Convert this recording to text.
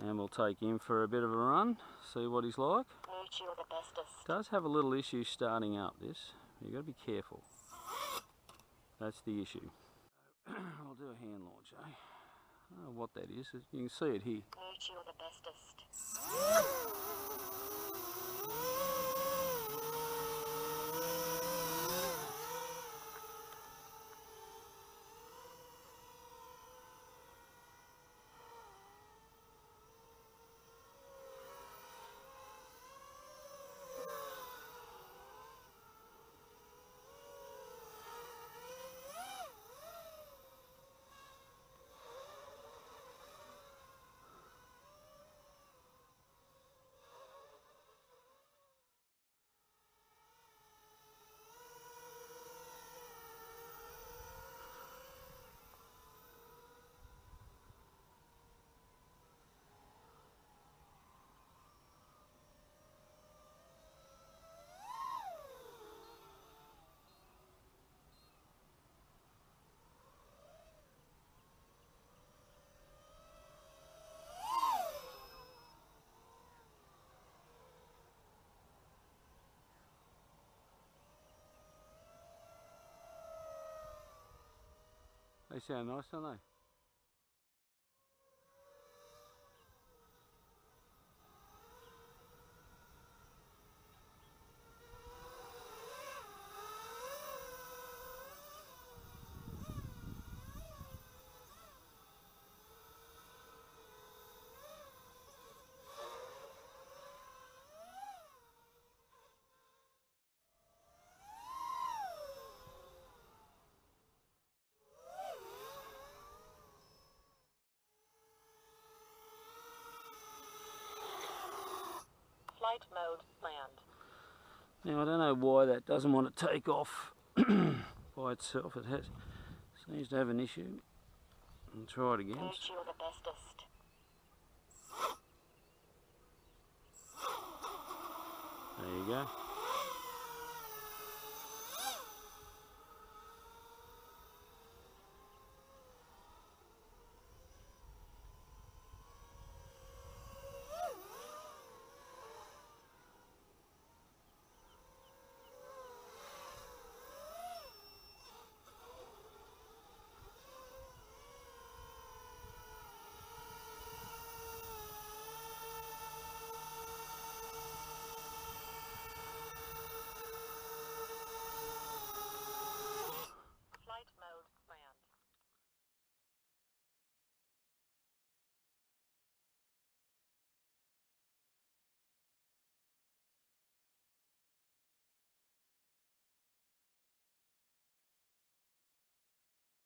And we'll take him for a bit of a run, see what he's like. The. Does have a little issue starting up this. You've got to be careful. That's the issue. I'll do a hand launch, eh? I don't know what that is. You can see it here. Mutual the bestest. They sound Flight mode land. Now I don't know why that doesn't want to take off by itself. It has seems to have an issue. I'll try it again. Mutual the bestest. There you go.